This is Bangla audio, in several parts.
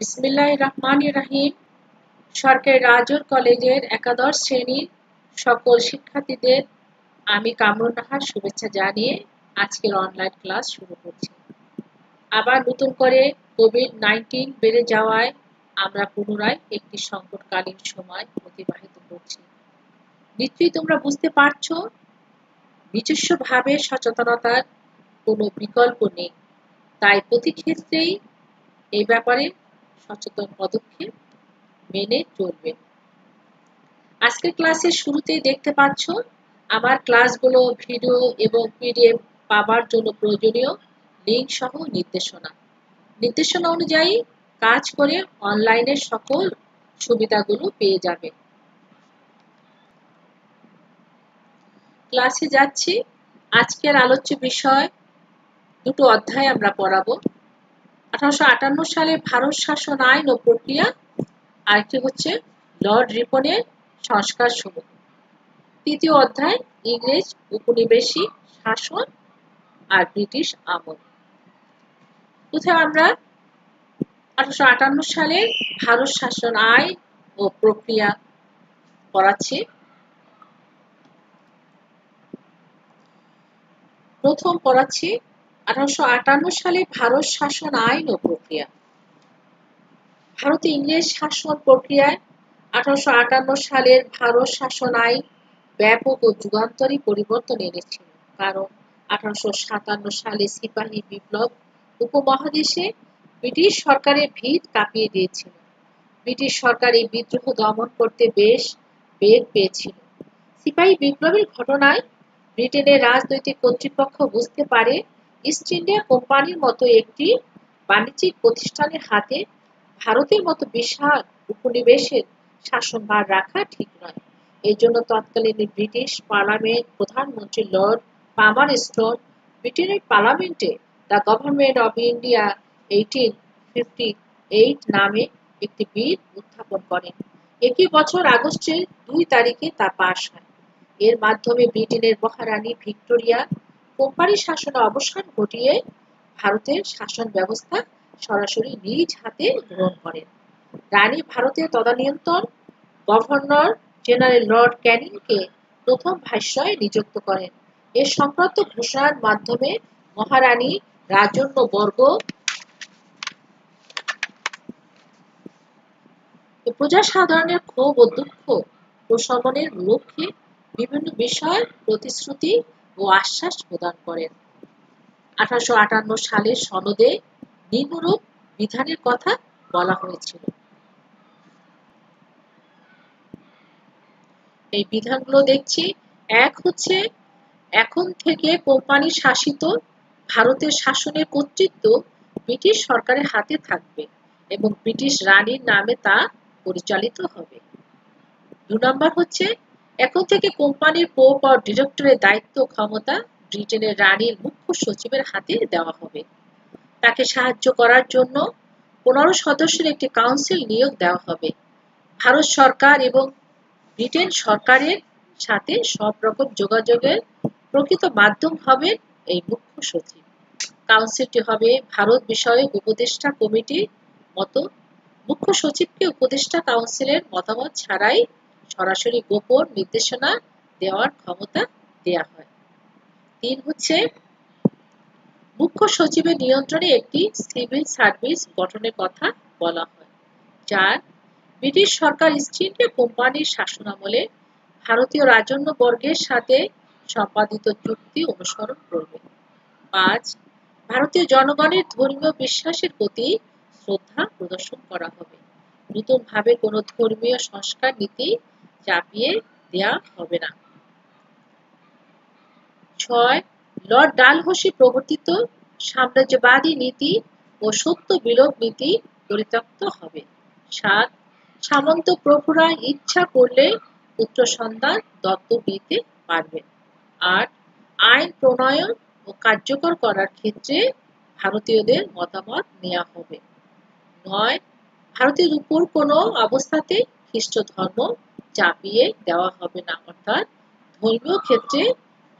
বিসমিল্লাহ রহমান রাহিম। সরকারি রাজর কলেজের একাদশ শ্রেণির সকল শিক্ষার্থীদের আমি কামরুন নাহার শুভেচ্ছা জানিয়ে আজকের অনলাইন ক্লাস শুরু করছি। আবার নতুন করে কোভিড নাইন্টিন বেড়ে যাওয়ায় আমরা পুনরায় একটি সংকটকালীন সময় অতিবাহিত করছি। নিশ্চয়ই তোমরা বুঝতে পারছ, নিজস্বভাবে সচেতনতার কোনো বিকল্প নেই। তাই প্রতি ক্ষেত্রেই এই ব্যাপারে সচেতন পদক্ষেপ মেনে চলবে। আজকের ক্লাসের শুরুতেই দেখতে পাচ্ছ, আমার ক্লাসগুলো ভিডিও এবং পিডিএফ পাবার জন্য প্রয়োজনীয় লিঙ্ক সহ নির্দেশনা। নির্দেশনা অনুযায়ী কাজ করে অনলাইনে সকল সুবিধাগুলো পেয়ে যাবে। ক্লাসে যাচ্ছি। আজকের আলোচ্য বিষয় দুটো অধ্যায় আমরা পড়াবো। আঠারোশো আটান্ন সালে ভারত শাসন আইন ও প্রক্রিয়া, আরেকটি হচ্ছে লর্ড রিপনের সংস্কার সমূহ তৃতীয় অধ্যায়, ইংরেজ উপনিবেশিক শাসন আর ব্রিটিশ আমল। কোথাও আমরা? আঠারোশো আটান্ন সালে ভারত শাসন আইন ও প্রক্রিয়া পড়াচ্ছি। প্রথম পড়াচ্ছি আঠারোশো আটান্ন সালে ভারত শাসন আইন ও প্রক্রিয়া। ভারতে ইংরেজ শাসন প্রক্রিয়ায় আঠারোশো আটান্ন সালের ভারত শাসন আইন ব্যাপক ও যুগান্তরী পরিবর্তন এনেছিল। কারণ আঠারোশো সাতান্ন সালে সিপাহী বিপ্লব উপমহাদেশে ব্রিটিশ সরকারের ভিত কাঁপিয়ে দিয়েছিল। ব্রিটিশ সরকার এই বিদ্রোহ দমন করতে বেশ বেগ পেয়েছিল। সিপাহী বিপ্লবের ঘটনায় ব্রিটেনের রাজনৈতিক কর্তৃপক্ষ বুঝতে পারে ইস্ট ইন্ডিয়া কোম্পানির মতো একটি বাণিজ্যিক প্রতিষ্ঠানের হাতে ভারতের মতো বিশাল উপনিবেশের শাসনভার রাখা ঠিক নয়। এই জন্য তৎকালীন ব্রিটিশ পার্লামেন্ট প্রধানমন্ত্রী লর্ড পামার স্টোন ব্রিটেনের পার্লামেন্টে the government of India eighteen fifty eight নামে একটি বিল উত্থাপন করেন। একই বছর আগস্টের দুই তারিখে তা পাশ হয়। এর মাধ্যমে ব্রিটেনের মহারানী ভিক্টোরিয়া কোম্পানি শাসনে অবসান ঘটিয়ে ভারতের শাসন ব্যবস্থা সরাসরি নিজ হাতে গ্রহণ করেন। রানী ভারতের তদানিয়ন্ত্রণ গভর্নর জেনারেল লর্ড ক্যানিংকে প্রথম ভাষ্যয় নিযুক্ত করেন। এর সংক্রান্ত ঘোষণার মাধ্যমে মহারানী রাজন্য বর্গ প্রজা সাধারণের ক্ষোভ ও দুঃখ প্রশমনের লক্ষ্যে বিভিন্ন বিষয় প্রতিশ্রুতি ও আশ্বাস প্রদান করেন। আঠারোশো আটান্ন সালের সনদে নিম্নরূপ বিধানের কথা বলা হয়েছিল। এই বিধানগুলো দেখছি, এক হচ্ছে এখন থেকে কোম্পানি শাসিত ভারতের শাসনের কর্তৃত্ব ব্রিটিশ সরকারের হাতে থাকবে এবং ব্রিটিশ রানীর নামে তা পরিচালিত হবে। দু নম্বর হচ্ছে এখন থেকে কোম্পানির পোপ আর ডিরেক্টরের দায়িত্ব ক্ষমতা ব্রিটেনের রানীর মুখ্য সচিবের হাতে দেওয়া হবে। তাকে সাহায্য করার জন্য পনেরো সদস্যের একটি কাউন্সিল নিয়োগ দেওয়া হবে। ভারত সরকার এবং ব্রিটেন সরকারের সাথে সব রকম যোগাযোগের প্রকৃত মাধ্যম হবে এই মুখ্য সচিব। কাউন্সিলটি হবে ভারত বিষয়ক উপদেষ্টা কমিটির মতো। মুখ্য সচিবকে উপদেষ্টা কাউন্সিলের মতামত ছাড়াই সরাসরি গোপন নির্দেশনা দেওয়ার ক্ষমতা দেয়া হয়। তিন হচ্ছে, মুখ্য সচিবের নিয়ন্ত্রণে একটি সিভিল সার্ভিস গঠনের কথা বলা হয়। চার, ব্রিটিশ সরকার ইস্ট ইন্ডিয়া কোম্পানির শাসনামলে ভারতীয় রাজন্য বর্গের সাথে সম্পাদিত চুক্তি অনুসরণ করবে। পাঁচ, ভারতীয় জনগণের ধর্মীয় বিশ্বাসের প্রতি শ্রদ্ধা প্রদর্শন করা হবে। নতুনভাবে কোনো ধর্মীয় সংস্কার নীতি চাপিয়ে দেয়া হবে না। ছয়, লর্ড ডালহসি প্রবর্তিত সাম্রাজ্যবাদী নীতি ও সত্য বিলোপ নীতি পরিত্যক্ত হবে। সাত, সামন্ত প্রভুরা ইচ্ছা করলে পুত্র সন্তান দত্তক নিতে পারবে। আট, আইন প্রণয়ন ও কার্যকর করার ক্ষেত্রে ভারতীয়দের মতামত নেওয়া হবে। নয়, ভারতের উপর কোনো অবস্থাতে খ্রিস্ট ধর্ম চাপিয়ে দেওয়া হবে না, অর্থাৎ ধর্মীয় ক্ষেত্রে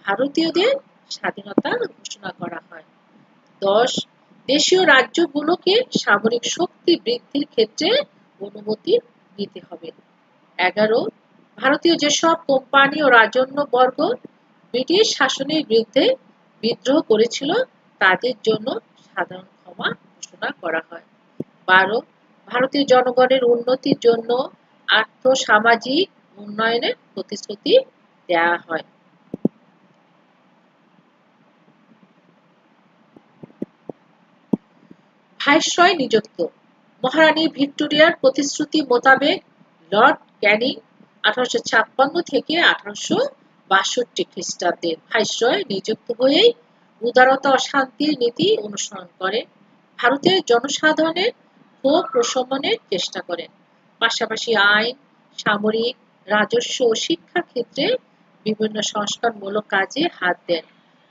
ভারতীয়দের স্বাধীনতা ঘোষণা করা হয়। দশ, দেশীয় রাজ্যগুলোকে সামরিক শক্তি বৃদ্ধির ক্ষেত্রে অনুমতি দিতে হবে। এগারো, ভারতীয় যেসব কোম্পানি ও রাজন্য বর্গ ব্রিটিশ শাসনের বিরুদ্ধে বিদ্রোহ করেছিল, তাদের জন্য সাধারণ ক্ষমা ঘোষণা করা হয়। বারো, ভারতীয় জনগণের উন্নতির জন্য আর্থ সামাজিক উন্নয়নের প্রতিশ্রুতি দেওয়া হয়। ভাইসরয় নিযুক্ত। মহারানী ভিক্টোরিয়ার প্রতিশ্রুতি মোতাবেক লর্ড ক্যানিং আঠারোশো ছাপ্পান্ন থেকে আঠারোশো বাষট্টি খ্রিস্টাব্দে ভাইসরয় নিযুক্ত হয়েই উদারতা ও শান্তির নীতি অনুসরণ করে। ভারতের জনসাধারণের ক্ষোভ প্রশমনের চেষ্টা করেন পাশাপাশি আইন, সামরিক, রাজস্ব ও শিক্ষা ক্ষেত্রে বিভিন্ন সংস্কারমূলক কাজে হাত দেন।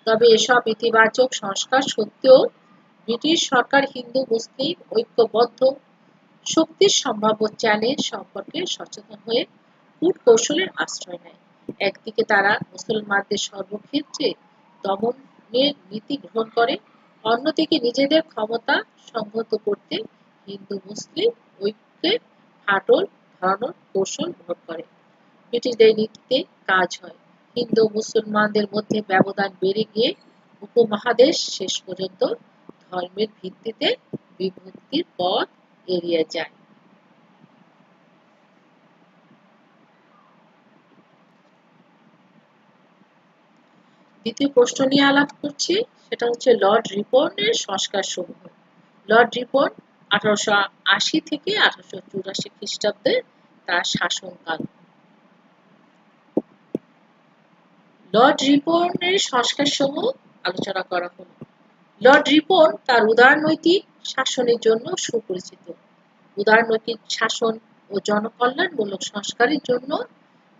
তবে এসব ইতিবাচক সংস্কার সত্ত্বেও ব্রিটিশ সরকার হিন্দু, মুসলিম ঐক্যবদ্ধ, শক্তির সম্ভাব্য চ্যালেঞ্জ সম্পর্কে সচেতন হয়ে কূট কৌশলের আশ্রয় নেয়। একদিকে তারা মুসলমানদের সর্বক্ষেত্রে দমনের নীতি গ্রহণ করে, অন্যদিকে নিজেদের ক্ষমতা সংহত করতে হিন্দু, মুসলিম ঐক্যে ফাটল ধরানোর কৌশল গ্রহণ করে। ব্রিটিশদের নীতিতে কাজ হয়। হিন্দু, মুসলমানদের মধ্যে ব্যবধান বেড়ে গিয়ে উপমহাদেশ শেষ পর্যন্ত ধর্মের ভিত্তিতে বিভক্তির পথ এড়িয়ে যায়। দ্বিতীয় প্রশ্ন নিয়ে আলাপ করছি, সেটা হচ্ছে লর্ড রিপনের সংস্কার সমূহ লর্ড রিপন আঠারোশো আশি থেকে আঠারোশো চুরাশি খ্রিস্টাব্দে তার শাসনকাল। লর্ড রিপনের সংস্কার সমূহ আলোচনা করা হলো। লর্ড রিপন তার উদারনৈতিক শাসনের জন্য সুপরিচিত। উদারনৈতিক শাসন ও জনকল্যাণমূলক সংস্কারের জন্য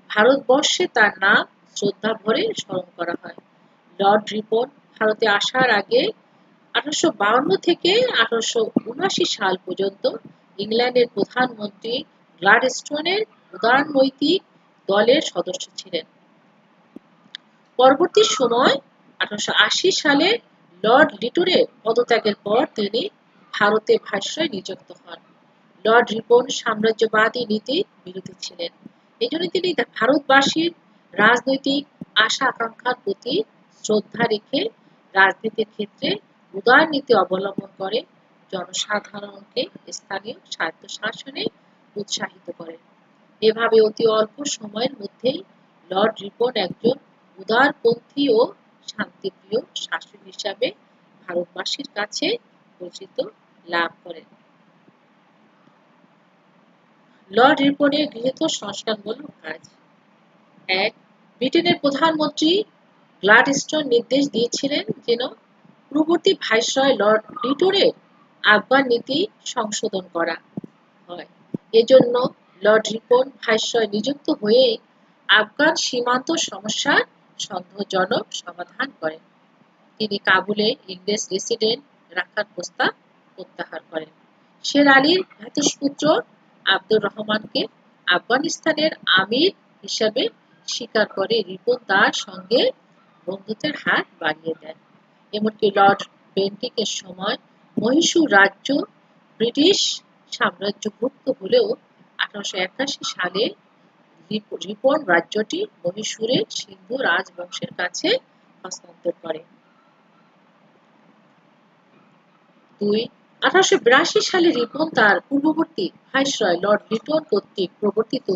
ভারতবর্ষে তার নাম শ্রদ্ধা ভরে স্মরণ করা হয়। লর্ড রিপন ভারতে আসার আগে আঠারোশো থেকে আঠারোশো উনআশি সাল পর্যন্ত ইংল্যান্ডের প্রধানমন্ত্রী গ্লাডস্টোনের উদারনৈতিক দলের সদস্য ছিলেন। পরবর্তী সময় আঠারোশো সালে লর্ড লিটনের পদত্যাগের পর তিনি ভারতে ভাষ্যয় নিযুক্ত হন। লর্ড রিপন সাম্রাজ্যবাদী নীতির বিরোধী ছিলেন। এই জন্য তিনি ভারতবাসীর রাজনৈতিক আশা আকাঙ্ক্ষার প্রতি শ্রদ্ধা রেখে রাজনীতির ক্ষেত্রে উদার নীতি অবলম্বন করে জনসাধারণকে স্থানীয় স্বায়ত্তশাসনে উৎসাহিত করেন এভাবে অতি অল্প সময়ের মধ্যেই লর্ড রিপন একজন উদারপন্থী ও শান্তিপ্রিয় শাসক হিসাবে ভারতবাসীর কাছে পরিচিত লাভ করেন। লর্ড রিপনের গৃহীত সংস্কারমূলক কাজ। এক, ব্রিটেনের প্রধানমন্ত্রী গ্লাডস্টোন নির্দেশ দিয়েছিলেন যেন পূর্ববর্তী ভাইসরয় লর্ড লিটনের আফগান নীতি সংশোধন করা হয়। এজন্য লর্ড রিপন ভাইসরয় নিযুক্ত হয়ে আফগান সীমান্ত সমস্যার সন্দেহজনক সমাধান করেন। তিনি কাবুলে ইংরেজ রেসিডেন্ট রাখার প্রস্তাব প্রত্যাহার করেন। শের আলীর ভ্রাতুষ্পুত্র আব্দুর রহমানকে আফগানিস্তানের আমির হিসাবে স্বীকার করে রিপন তার সঙ্গে বন্ধুত্বের হাত বাড়িয়ে দেন। এমনকি লর্ড বেন্টিকের সময় মহীশূর রাজ্য ব্রিটিশ সাম্রাজ্যভুক্ত হলেও আঠারোশো একাশি সালে রিপন রাজ্যটি মহীশূরের সিন্ধু রাজবংশের কাছে হস্তান্তর করে। দুই, আঠারোশো সালে রিপন তার পূর্ববর্তী ভাইসরয় লর্ড লিটন কর্তৃক প্রবর্তিত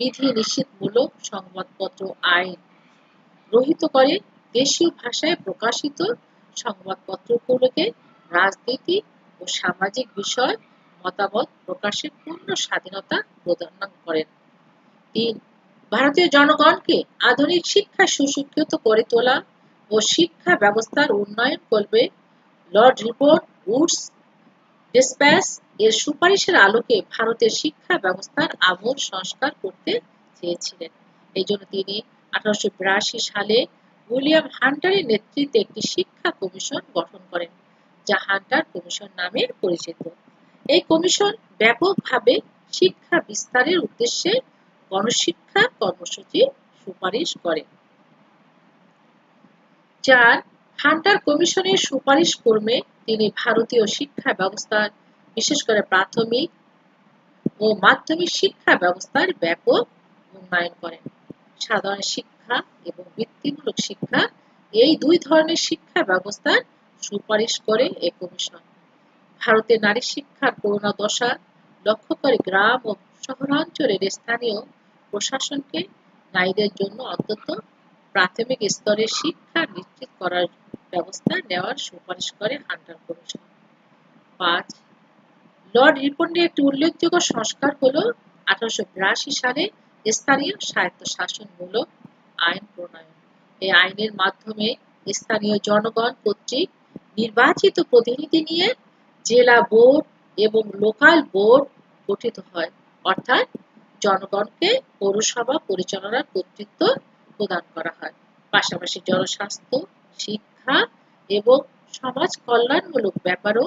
বিধি নিষেধমূলক সংবাদপত্র আইন রহিত করে। দেশীয় ভাষায় প্রকাশিত সংবাদপত্রগুলোকে রাজনীতি ও সামাজিক বিষয় মতামত প্রকাশের পূর্ণ স্বাধীনতা প্রদান করেন। তিন, ভারতীয় জনগণকে আধুনিক শিক্ষায় সুশিক্ষিত করে তোলা ও শিক্ষা ব্যবস্থার উন্নয়ন করবে লর্ড রিপোর্ট উডস ডিসপ্যাস এর সুপারিশের আলোকে ভারতের শিক্ষা ব্যবস্থার আমূল সংস্কার করতে চেয়েছিলেন। এই জন্য তিনি আঠারোশো বিরাশি সালে উইলিয়াম হান্টারের নেতৃত্বে একটি শিক্ষা কমিশন গঠন করেন, যা হান্টার কমিশন নামে পরিচিত। এই কমিশন ব্যাপকভাবে শিক্ষা বিস্তারের উদ্দেশ্যে গণশিক্ষা কর্মসূচি সুপারিশ করে। চার, হান্টার কমিশনের সুপারিশ কর্মে তিনি ভারতীয় শিক্ষা ব্যবস্থার বিশেষ করে প্রাথমিক ও মাধ্যমিক শিক্ষা ব্যবস্থার ব্যাপক উন্নয়ন করেন। সাধারণ শিক্ষা এবং বৃত্তিমূলক শিক্ষা, এই দুই ধরনের শিক্ষা ব্যবস্থার সুপারিশ করে এ কমিশন। ভারতে নারী শিক্ষার করুণা দশা লক্ষ্য করে গ্রাম ও শহরাঞ্চলের স্থানীয় প্রশাসনকে নারীদের জন্য অন্তত প্রাথমিক স্তরের শিক্ষা নিশ্চিত করার ব্যবস্থা নেওয়ার সুপারিশ করে হান্টার কমিশন। পাঁচ, লর্ড রিপন্ডের একটি উল্লেখযোগ্য সংস্কার হল আঠারোশো সালে স্থানীয় স্বায়ত্তশাসনমূলক আইন প্রণয়ন। এই আইনের মাধ্যমে স্থানীয় জনগণ কর্তৃক নির্বাচিত প্রতিনিধি নিয়ে জেলা বোর্ড এবং লোকাল বোর্ড গঠিত হয়। অর্থাৎ জনগণকে পৌরসভা পরিচালনার কর্তৃত্ব প্রদান করা হয়। পাশাপাশি জনস্বাস্থ্য, শিক্ষা এবং সমাজ কল্যাণমূলক ব্যাপারও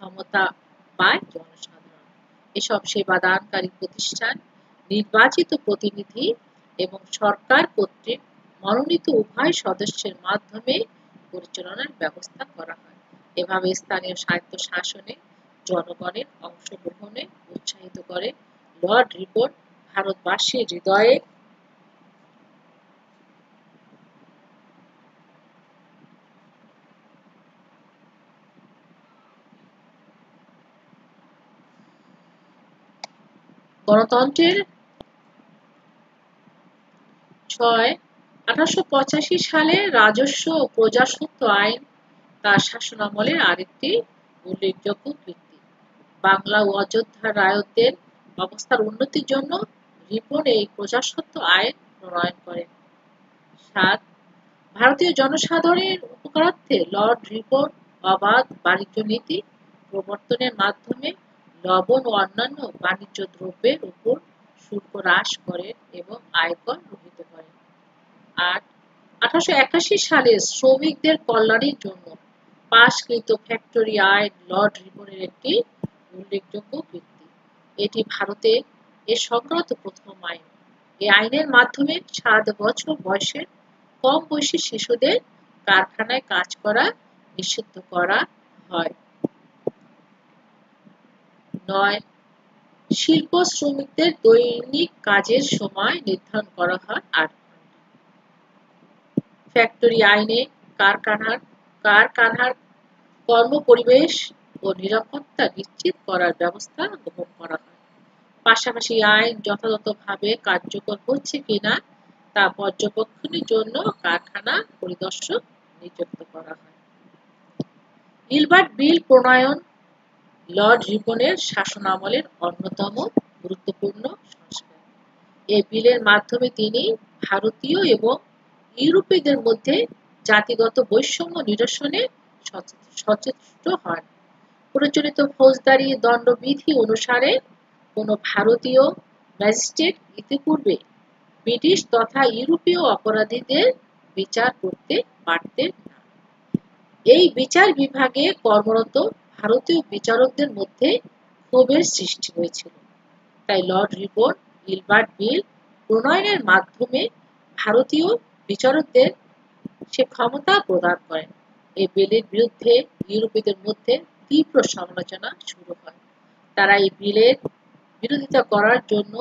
ক্ষমতা পায় জনসাধারণ। এসব সেবা দানকারী প্রতিষ্ঠান নির্বাচিত প্রতিনিধি এবং সরকার কর্তৃক মনোনীত উভয় সদস্যের মাধ্যমে পরিচালনার ব্যবস্থা করা হয়। এভাবে স্থানীয় স্বায়ত্ত শাসনে জনগণের অংশগ্রহণে উৎসাহিত করে লর্ড রিপোর্ট ভারতবাসীর হৃদয়ে গণতন্ত্রের ছয় আঠারোশো সালে রাজস্ব ও প্রজাস্বত্ব আইন তার শাসনামলের আরেকটি উল্লেখযোগ্য কীর্তি। বাংলা ও অযোধ্যার রায়তদের অবস্থার উন্নতির জন্য রিপন এই প্রজাস্বত্ব আইন প্রণয়ন করেন। সাত, ভারতীয় জনসাধারণের উপকারার্থে লর্ড রিপন অবাধ বাণিজ্য নীতি প্রবর্তনের মাধ্যমে লবণ ও অন্যান্য বাণিজ্য দ্রব্যের উপর শুল্ক হ্রাস করেন এবং আয়কর আঠারোশো একাশি সালে শ্রমিকদের কল্যাণের জন্য পাশকৃত ফ্যাক্টরি আইন লর্ড একটি উল্লেখযোগ্য এটি ভারতে এ সংক্রান্ত প্রথম আইন। এই আইনের মাধ্যমে সাত বছর বয়সের কম বয়সী শিশুদের কারখানায় কাজ করা নিষিদ্ধ করা হয়। নয়, শিল্প শ্রমিকদের দৈনিক কাজের সময় নির্ধারণ করা হয় আট ফ্যাক্টরি আইনে কারখানার কারখানার কর্মপরিবেশ ও নিরাপত্তা নিশ্চিত করার ব্যবস্থা গ্রহণ করা হয়। পাশাপাশি আইন যথাযথভাবে কার্যকর হচ্ছে কিনা তা পর্যবেক্ষণের জন্য কারখানা পরিদর্শক নিযুক্ত করা হয়। গিলবার্ট বিল প্রণয়ন লর্ড রিপনের শাসনামলের অন্যতম গুরুত্বপূর্ণ সংস্কার। এই বিলের মাধ্যমে তিনি ভারতীয় এবং ইউরোপীয়দের মধ্যে জাতিগত বৈষম্য নিরসনে সচেষ্ট হন। প্রচলিত ফৌজদারি দণ্ডবিধি অনুসারে কোনো ভারতীয় ম্যাজিস্ট্রেট ইতিপূর্বে ব্রিটিশ তথা ইউরোপীয় অপরাধীদের বিচার করতে পারতেন না। এই বিচার বিভাগে কর্মরত ভারতীয় বিচারকদের মধ্যে ক্ষোভের সৃষ্টি হয়েছিল। তাই লর্ড রিপোর্ট গিলবার্ট বিল প্রণয়নের মাধ্যমে ভারতীয় বিচারকদের সে ক্ষমতা প্রদান করেন। এই বিলের বিরুদ্ধে ইউরোপীয়দের মধ্যে তীব্র সমালোচনা শুরু হয়। তারা এই বিলের বিরোধিতা করার জন্য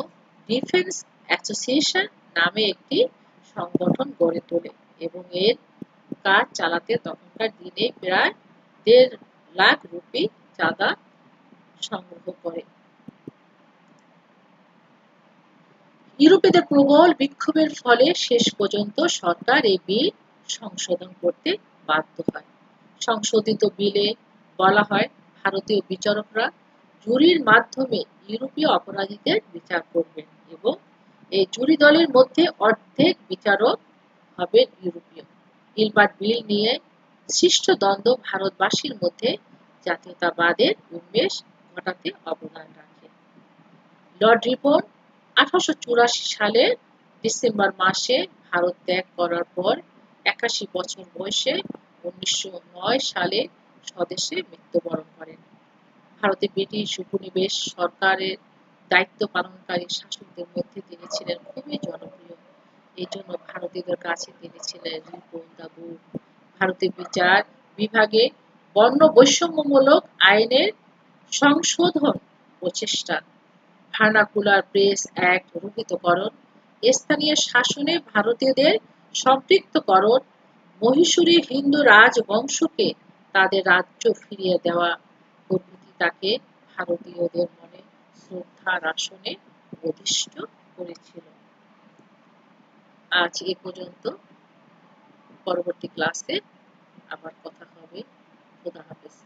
ডিফেন্স অ্যাসোসিয়েশন নামে একটি সংগঠন গড়ে তোলে এবং এর কাজ চালাতে তখনকার দিনে প্রায় দেড় লাখ রুপি চাঁদা সংগ্রহ করে। ইউরোপীয়দের প্রবল বিক্ষোভের ফলে শেষ পর্যন্ত সরকার এই বিল সংশোধন করতে বাধ্য হয়। সংশোধিত বিলে বলা হয়, ভারতীয় বিচারকরা জুরির মাধ্যমে ইউরোপীয় অপরাধীদের বিচার করবেন এবং এই জুরি দলের মধ্যে অর্ধেক বিচারক হবে ইউরোপীয়। গিলবার্ট বিল নিয়ে সৃষ্ট দ্বন্দ্ব ভারতবাসীর মধ্যে জাতীয়তাবাদের উন্মেষ ঘটাতে অবদান রাখে। লর্ড রিপন আঠারোশো চুরাশি সালে ডিসেম্বর মাসে ভারত ত্যাগ করার পর একাশি বছর বয়সে উনিশশো নয় সালে স্বদেশে মৃত্যুবরণ করেন। ভারতে ব্রিটিশ উপনিবেশ সরকারের দায়িত্ব পালনকারী শাসকদের মধ্যে তিনি ছিলেন খুবই জনপ্রিয়। এই জন্য ভারতীয়দের কাছে তিনি ছিলেন রিপন দাবু। ভারতের বিচার বিভাগে বর্ণ বৈষম্যমূলক আইনের সংশোধন প্রচেষ্টা ভার্নাকুলার প্রেস অ্যাক্ট রূপিতকরণ স্থানীয় শাসনে ভারতীয়দের সম্পৃক্তকরণ, মহীশূরী হিন্দু রাজবংশকে তাদের রাজ্য ফিরিয়ে দেওয়া প্রভৃতি তাকে ভারতীয়দের মনে শ্রদ্ধার আসনে অধিষ্ঠ করেছিল। আজ এ পর্যন্ত। পরবর্তী ক্লাসে আবার কথা হবে। খোদা হাফেজ।